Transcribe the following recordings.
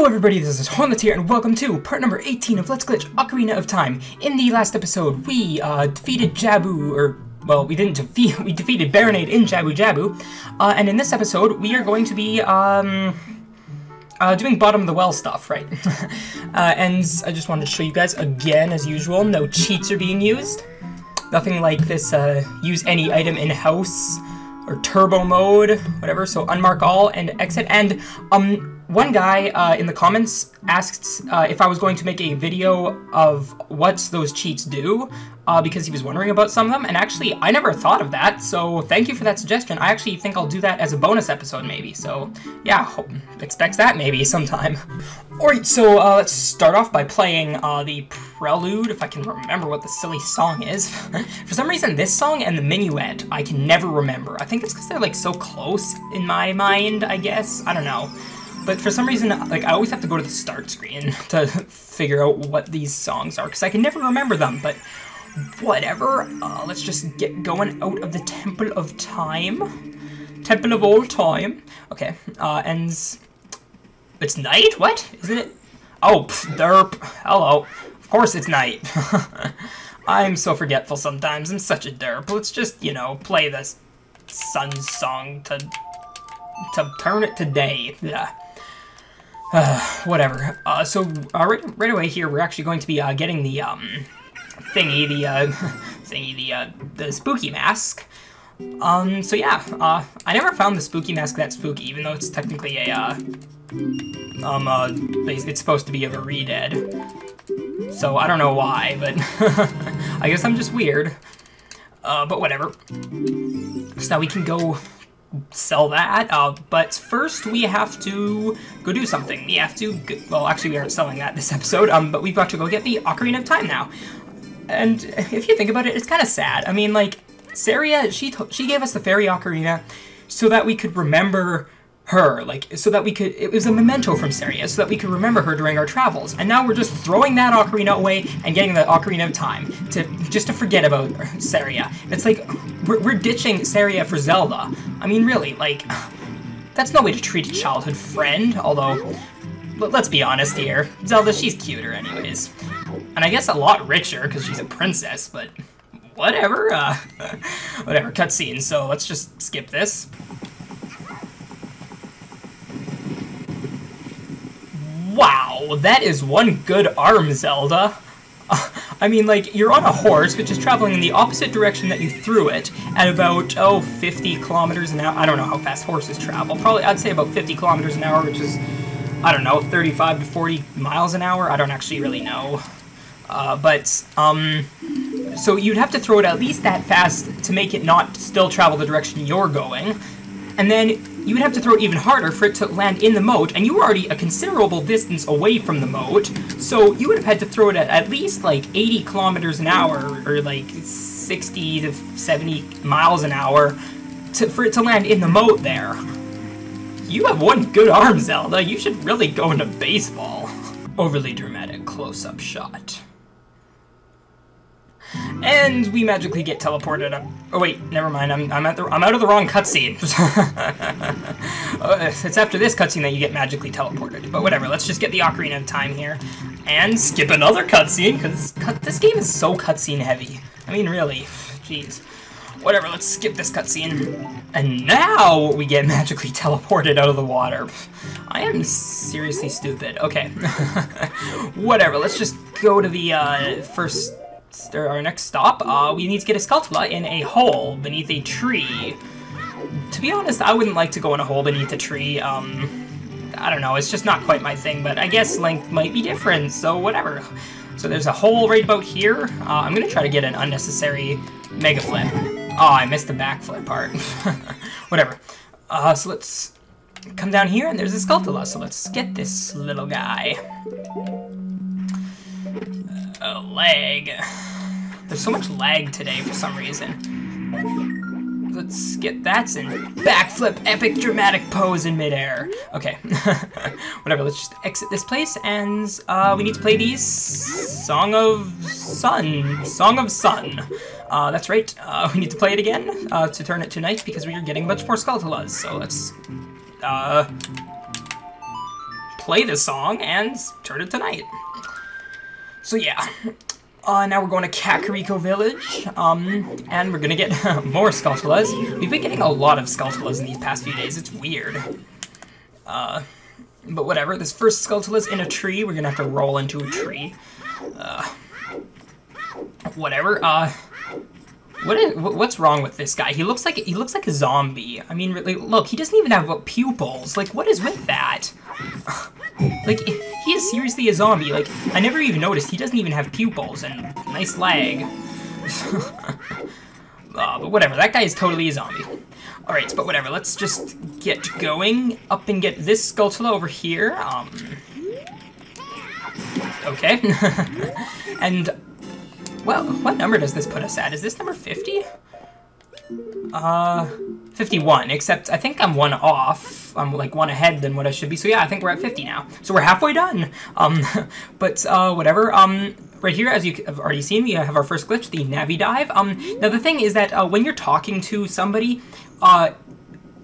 Hello everybody, this is Hornlitz here, and welcome to part number 18 of Let's Glitch Ocarina of Time. In the last episode, we uh, defeated Jabu, or, well, we didn't defeat, we defeated Barinade in Jabu Jabu, uh, and in this episode, we are going to be, um, uh, doing bottom of the well stuff, right? uh, and I just wanted to show you guys again, as usual, no cheats are being used. Nothing like this, uh, use any item in-house, or turbo mode, whatever, so unmark all and exit, and, um, one guy uh, in the comments asked uh, if I was going to make a video of what those cheats do, uh, because he was wondering about some of them, and actually, I never thought of that, so thank you for that suggestion. I actually think I'll do that as a bonus episode, maybe, so yeah, expect that maybe sometime. Alright, so uh, let's start off by playing uh, the Prelude, if I can remember what the silly song is. for some reason, this song and the Minuet, I can never remember. I think it's because they're like so close in my mind, I guess. I don't know. But for some reason, like, I always have to go to the start screen to figure out what these songs are, because I can never remember them, but whatever. Uh, let's just get going out of the Temple of Time. Temple of Old Time. Okay, uh, ends... It's night? What? Isn't it? Oh, pff, derp. Hello. Of course it's night. I'm so forgetful sometimes. I'm such a derp. Let's just, you know, play this sun song to to turn it to day. Yeah. Uh, whatever. Uh, so uh, right, right away here, we're actually going to be uh, getting the um, thingy, the thingy, the uh, the spooky mask. Um, so yeah, uh, I never found the spooky mask that spooky, even though it's technically a uh, um, uh, it's supposed to be of a re-dead. So I don't know why, but I guess I'm just weird. Uh, but whatever. So now we can go sell that. Uh, but first, we have to go do something. We have to, go, well, actually, we aren't selling that this episode, um, but we've got to go get the Ocarina of Time now. And if you think about it, it's kind of sad. I mean, like, Saria, she, she gave us the Fairy Ocarina so that we could remember her, like, so that we could, it was a memento from Saria, so that we could remember her during our travels. And now we're just throwing that ocarina away and getting the Ocarina of Time, to just to forget about Saria. It's like, we're, we're ditching Saria for Zelda. I mean, really, like, that's no way to treat a childhood friend, although, let's be honest here, Zelda, she's cuter anyways. And I guess a lot richer, because she's a princess, but whatever, uh, whatever, cutscene, so let's just skip this. That is one good arm, Zelda. I mean, like, you're on a horse, which is traveling in the opposite direction that you threw it, at about, oh, 50 kilometers an hour. I don't know how fast horses travel. Probably, I'd say about 50 kilometers an hour, which is, I don't know, 35 to 40 miles an hour. I don't actually really know. Uh, but, um, so you'd have to throw it at least that fast to make it not still travel the direction you're going. And then you would have to throw it even harder for it to land in the moat, and you were already a considerable distance away from the moat, so you would have had to throw it at at least like 80 kilometers an hour, or like 60 to 70 miles an hour, to, for it to land in the moat there. You have one good arm, Zelda. You should really go into baseball. Overly dramatic close-up shot. And we magically get teleported up. Oh wait, never mind. I'm I'm at the I'm out of the wrong cutscene. uh, it's after this cutscene that you get magically teleported. But whatever. Let's just get the Ocarina of Time here, and skip another cutscene because this game is so cutscene heavy. I mean, really, jeez. Whatever. Let's skip this cutscene. And now we get magically teleported out of the water. I am seriously stupid. Okay. Whatever. Let's just go to the uh, first our next stop, uh, we need to get a Skulltula in a hole beneath a tree. To be honest, I wouldn't like to go in a hole beneath a tree. Um, I don't know, it's just not quite my thing, but I guess Link might be different, so whatever. So there's a hole right about here. Uh, I'm gonna try to get an unnecessary mega flip. Oh, I missed the backflip part. whatever. Uh, so let's come down here, and there's a Skulltula, so let's get this little guy. A leg. There's so much lag today for some reason. Let's get that in. Backflip, epic dramatic pose in midair. Okay. Whatever, let's just exit this place, and uh, we need to play these Song of Sun. Song of Sun. Uh, that's right, uh, we need to play it again uh, to turn it to night because we are getting much more Skulltulas. So let's uh, play the song and turn it to night. So yeah, uh, now we're going to Kakariko Village, um, and we're gonna get more Skulltulas. We've been getting a lot of Skulltulas in these past few days, it's weird. Uh, but whatever, this first Skulltula's in a tree, we're gonna have to roll into a tree. Uh, whatever, uh, what is, what's wrong with this guy? He looks like he looks like a zombie. I mean, really, look, he doesn't even have pupils. Like, what is with that? like, he is seriously a zombie. Like, I never even noticed he doesn't even have pupils. And nice leg. uh, but whatever, that guy is totally a zombie. Alright, but whatever, let's just get going. Up and get this Skulltula over here. Um, okay. and well, what number does this put us at? Is this number 50? Uh, 51, except I think I'm one off. I'm like one ahead than what I should be. So yeah, I think we're at 50 now. So we're halfway done. Um, but uh, whatever. Um, right here, as you have already seen, we have our first glitch, the Navi Dive. Um, now the thing is that uh, when you're talking to somebody, uh,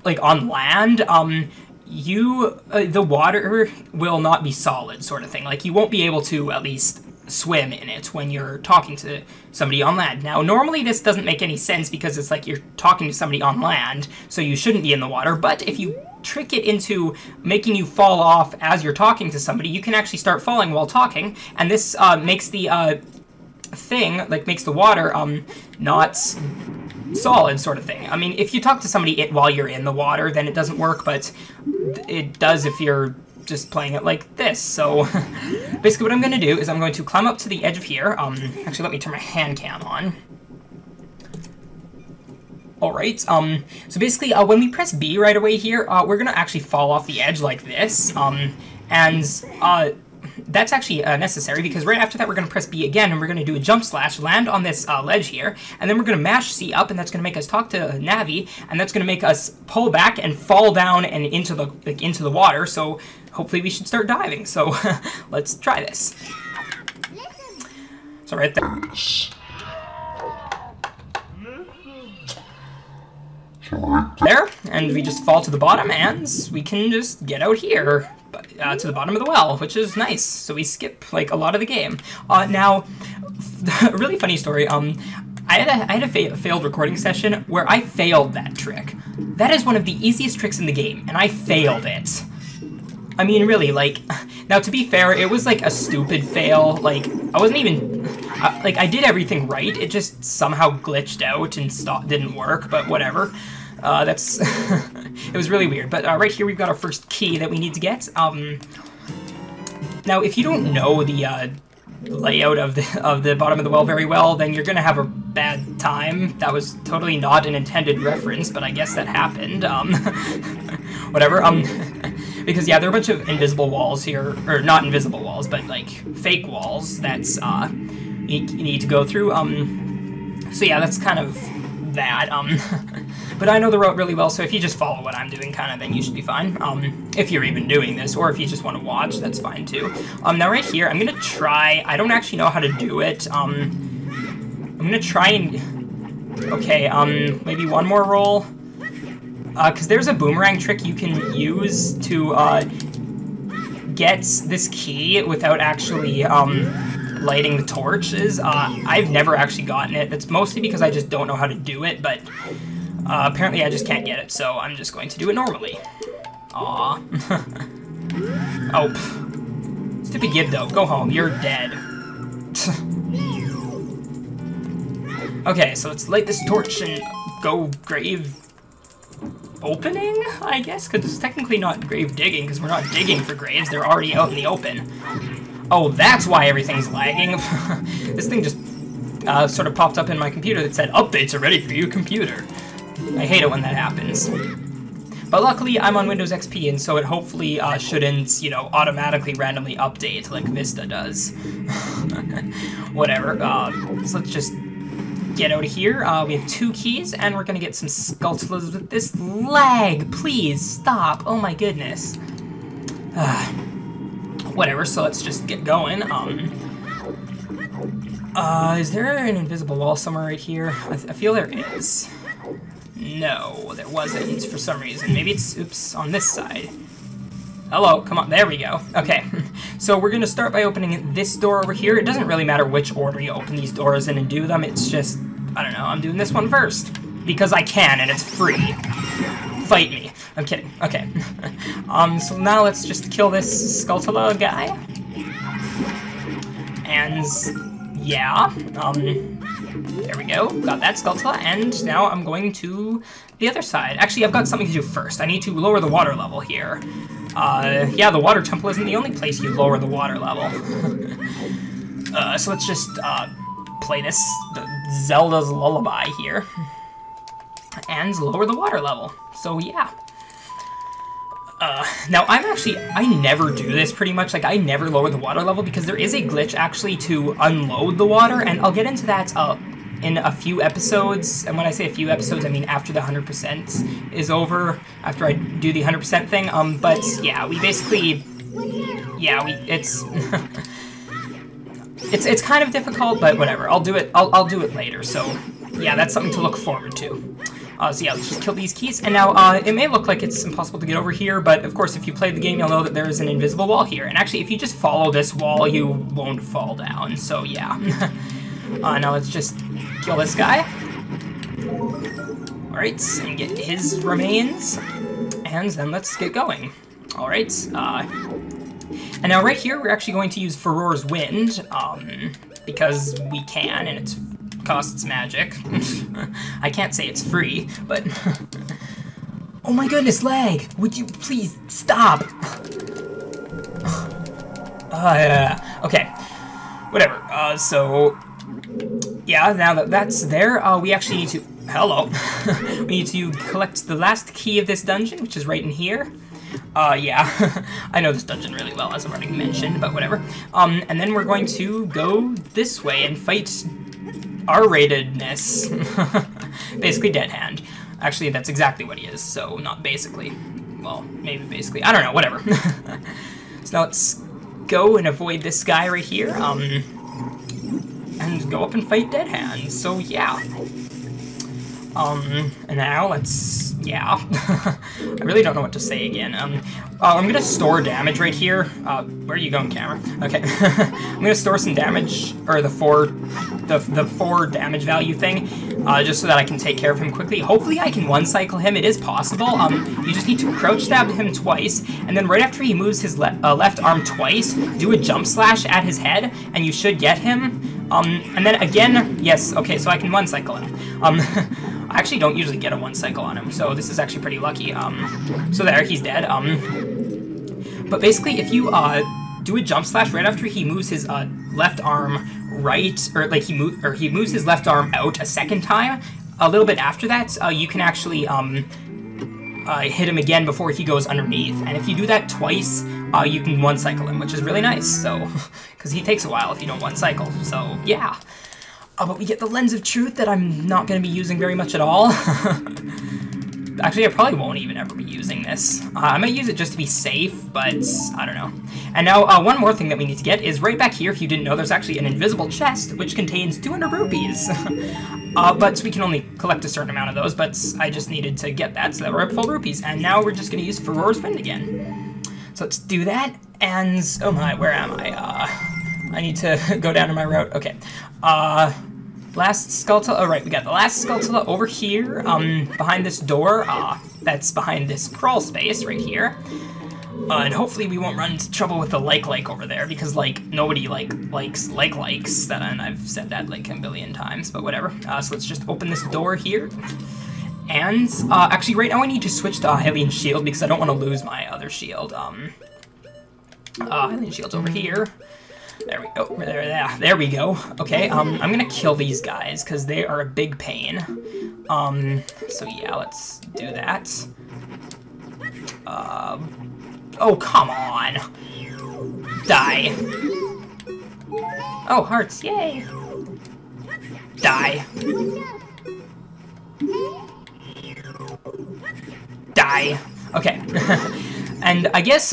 like on land, um, you, uh, the water will not be solid sort of thing. Like you won't be able to at least swim in it when you're talking to somebody on land. Now, normally this doesn't make any sense because it's like you're talking to somebody on land, so you shouldn't be in the water, but if you trick it into making you fall off as you're talking to somebody, you can actually start falling while talking, and this uh, makes the uh, thing, like makes the water um, not solid sort of thing. I mean, if you talk to somebody it, while you're in the water, then it doesn't work, but it does if you're just playing it like this. So basically what I'm going to do is I'm going to climb up to the edge of here. Um, actually, let me turn my hand cam on. Alright, um, so basically, uh, when we press B right away here, uh, we're gonna actually fall off the edge like this, um, and, uh, that's actually uh, necessary because right after that we're going to press B again and we're going to do a jump slash, land on this uh, ledge here, and then we're going to mash C up and that's going to make us talk to Navi, and that's going to make us pull back and fall down and into the like, into the water. So hopefully we should start diving. So let's try this. So right there. There, and we just fall to the bottom, and we can just get out here uh, to the bottom of the well, which is nice. So we skip like a lot of the game. Uh, now, a really funny story. Um, I had a, I had a fa failed recording session where I failed that trick. That is one of the easiest tricks in the game, and I failed it. I mean, really, like, now to be fair, it was like a stupid fail. Like, I wasn't even, uh, like, I did everything right. It just somehow glitched out and stopped, didn't work, but whatever. Uh, that's, it was really weird. But uh, right here we've got our first key that we need to get. Um, now, if you don't know the uh, layout of the of the bottom of the well very well, then you're gonna have a bad time. That was totally not an intended reference, but I guess that happened. Um, whatever. Um, because yeah, there are a bunch of invisible walls here, or not invisible walls, but like fake walls that's uh, you, you need to go through. Um, so yeah, that's kind of that. Um, but I know the route really well, so if you just follow what I'm doing, kind of, then you should be fine. Um, if you're even doing this, or if you just want to watch, that's fine too. Um, now right here, I'm gonna try. I don't actually know how to do it. Um, I'm gonna try and. Okay. Um, maybe one more roll. Uh, because there's a boomerang trick you can use to uh, get this key without actually um lighting the torches. Uh, I've never actually gotten it. That's mostly because I just don't know how to do it, but uh, apparently I just can't get it, so I'm just going to do it normally. Aw. oh. Pff. Stupid though. Go home. You're dead. okay, so let's light this torch and go grave opening, I guess? Because it's technically not grave digging, because we're not digging for graves. They're already out in the open. Oh, that's why everything's lagging. this thing just uh, sort of popped up in my computer that said, Updates are ready for you, computer. I hate it when that happens. But luckily, I'm on Windows XP, and so it hopefully uh, shouldn't, you know, automatically randomly update like Vista does. Whatever. Uh, so let's just get out of here. Uh, we have two keys, and we're gonna get some Skulltulas with this lag. Please, stop. Oh my goodness. Uh, whatever, so let's just get going. Um, uh, is there an invisible wall somewhere right here? I, I feel there is. No, there wasn't for some reason. Maybe it's, oops, on this side. Hello, come on, there we go. Okay, so we're gonna start by opening this door over here. It doesn't really matter which order you open these doors in and do them, it's just, I don't know, I'm doing this one first. Because I can, and it's free. Fight me. I'm kidding. Okay. um, so now let's just kill this Skulltula guy. And, yeah, um, there we go. Got that Skulltula, and now I'm going to the other side. Actually, I've got something to do first. I need to lower the water level here. Uh, yeah, the water temple isn't the only place you lower the water level. uh, so let's just, uh, play this, Zelda's Lullaby here. And lower the water level. So, yeah. Uh, now, I'm actually, I never do this pretty much, like, I never lower the water level because there is a glitch actually to unload the water, and I'll get into that, uh, in a few episodes, and when I say a few episodes, I mean after the 100% is over, after I do the 100% thing, um, but yeah, we basically, yeah, we, it's, it's, it's kind of difficult, but whatever, I'll do it, I'll, I'll do it later, so yeah, that's something to look forward to. Uh, so yeah, let's just kill these Keese. And now, uh, it may look like it's impossible to get over here, but of course, if you played the game, you'll know that there is an invisible wall here. And actually, if you just follow this wall, you won't fall down. So yeah. uh, now let's just kill this guy. Alright, and get his remains. And then let's get going. Alright, uh... And now right here, we're actually going to use Farore's Wind, um, because we can, and it's costs magic. I can't say it's free, but... oh my goodness, lag! Would you please stop? uh, okay. Whatever. Uh, so... Yeah, now that that's there, uh, we actually need to... Hello. we need to collect the last key of this dungeon, which is right in here. Uh, yeah, I know this dungeon really well, as I've already mentioned, but whatever. Um, and then we're going to go this way and fight R-ratedness. basically Dead Hand. Actually, that's exactly what he is, so not basically. Well, maybe basically. I don't know, whatever. so now let's go and avoid this guy right here, um, and go up and fight Dead Hand. So, yeah. Um, and now let's, yeah. I really don't know what to say again. Um, uh, I'm gonna store damage right here. Uh, where are you going, camera? Okay. I'm gonna store some damage, or the four, the, the four damage value thing, uh, just so that I can take care of him quickly. Hopefully I can one-cycle him. It is possible. Um, you just need to crouch stab him twice, and then right after he moves his le uh, left arm twice, do a jump slash at his head, and you should get him. Um, and then again, yes, okay, so I can one-cycle him. Um, I actually don't usually get a one cycle on him, so this is actually pretty lucky. Um, so there, he's dead. Um, but basically, if you uh, do a jump slash right after he moves his uh, left arm right, or like he move, or he moves his left arm out a second time, a little bit after that, uh, you can actually um, uh, hit him again before he goes underneath. And if you do that twice, uh, you can one cycle him, which is really nice. So, because he takes a while if you don't one cycle. So yeah. Uh, but we get the Lens of Truth that I'm not going to be using very much at all. Actually, I probably won't even ever be using this. Uh, I might use it just to be safe, but I don't know. And now, uh, one more thing that we need to get is right back here, if you didn't know, there's actually an invisible chest, which contains 200 rupees. uh, but we can only collect a certain amount of those, but I just needed to get that, so that we're up full rupees. And now we're just going to use Farore's Wind again. So let's do that, and, oh my, where am I? I need to go down to my route. Okay. Uh, last Skulltula. Oh, right, we got the last Skulltula over here, um, behind this door. Uh, that's behind this crawl space right here. Uh, and hopefully we won't run into trouble with the like like over there because like nobody like likes like likes that and I've said that like a billion times but whatever. Uh, so let's just open this door here. And uh, actually right now I need to switch to Hylian Shield because I don't want to lose my other shield. Um, uh, Hylian Shield's over here. There we go. There, there, there we go. Okay, um, I'm gonna kill these guys because they are a big pain. Um, so yeah, let's do that. Uh, oh, come on. Die. Oh, hearts, yay. Die. Die. Okay. And I guess,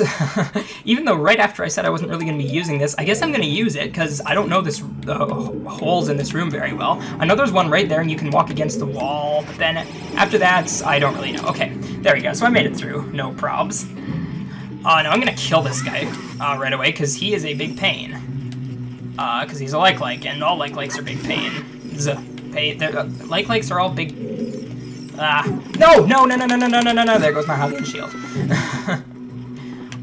even though right after I said I wasn't really going to be using this, I guess I'm going to use it, because I don't know this the holes in this room very well. I know there's one right there, and you can walk against the wall, but then after that, I don't really know. Okay, there we go. So I made it through. No probs. Oh no, I'm gonna kill this guy uh, right away, because he is a big pain. Uh, because he's a like-like, and all like-likes are big pains. Pay, uh, like-likes are all big... Ah. No, no, no, no, no, no, no, no, no, no, there goes my Hylian shield.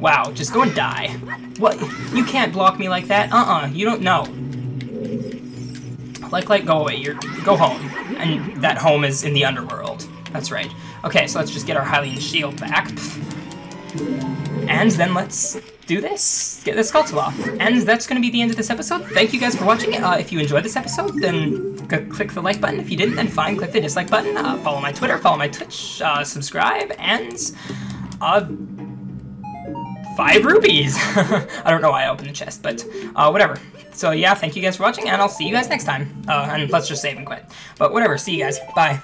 wow, just go and die. What? You can't block me like that. Uh-uh, you don't know. Like-like, go away. You're, go home. And that home is in the underworld. That's right. Okay, so let's just get our Hylian shield back. And then let's do this. Get this Skulltula off. And that's going to be the end of this episode. Thank you guys for watching. Uh, if you enjoyed this episode, then click the like button. If you didn't, then fine, click the dislike button. Uh, follow my Twitter, follow my Twitch, uh, subscribe, and... Uh, five rupees! I don't know why I opened the chest, but uh, whatever. So yeah, thank you guys for watching, and I'll see you guys next time. Uh, and let's just save and quit. But whatever, see you guys. Bye.